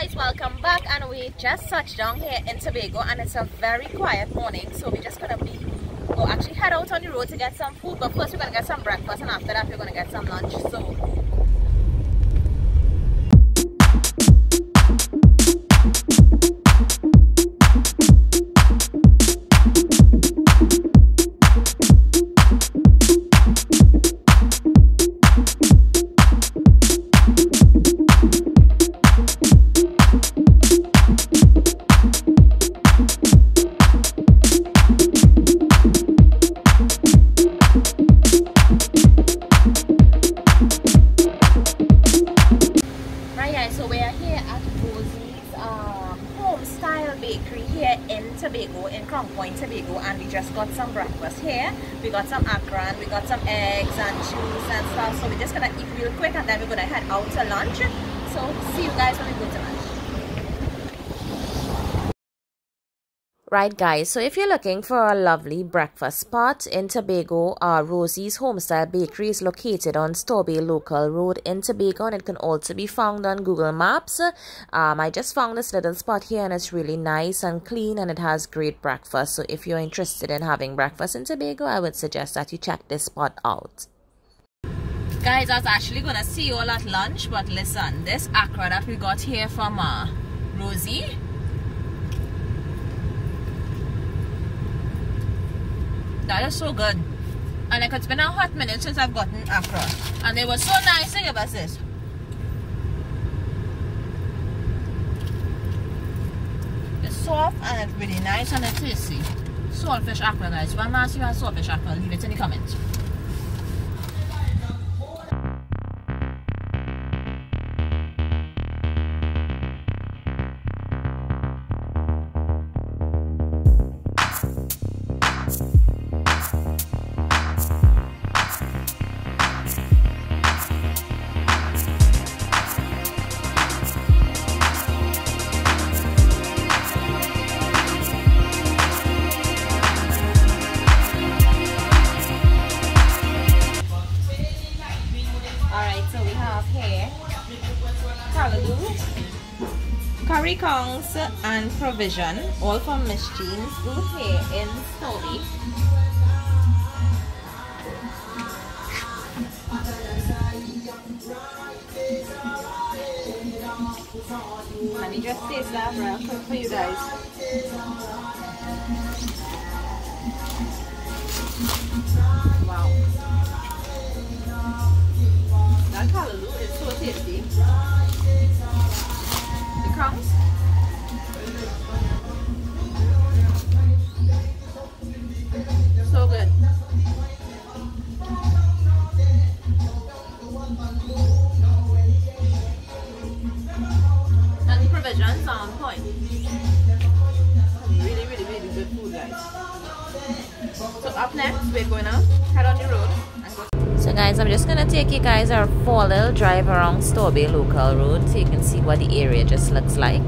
guys welcome back. And we just touched down here in Tobago and it's a very quiet morning so we're just gonna be go actually head out on the road to get some food. But first we're gonna get some breakfast and after that we're gonna get some lunch. So Tobago, in Crown Point, Tobago, and we just got some breakfast here. We got some akran, we got some eggs and juice and stuff. So we're just gonna eat real quick and then we're gonna head out to lunch. So see you guys when we go to lunch. Right guys, so if you're looking for a lovely breakfast spot in Tobago, uh, Rosie's Homestyle Bakery is located on Store Bay Local Road in Tobago and it can also be found on Google Maps. Um, I just found this little spot here and it's really nice and clean and it has great breakfast. So if you're interested in having breakfast in Tobago, I would suggest that you check this spot out. Guys, I was actually going to see you all at lunch, but listen, this akra that we got here from uh, Rosie, That is so good. And like it's been a hot minute since I've gotten akra. And it was so nice to give us this. It's soft and it's really nice and it's tasty. Saltfish akra guys. If I'm asking you have saltfish akra, leave it in the comments. Curry conchs and provision all from Miss Jean's booth here in Stoli. Let me just taste that real quick for you guys. Wow. That callaloo is so tasty The crumbs. So good. And the provisions are on point. Really, really, really good food, guys. So up next, we're going to head on the road so guys, I'm just gonna take you guys our four little drive around Store Bay local road so you can see what the area just looks like.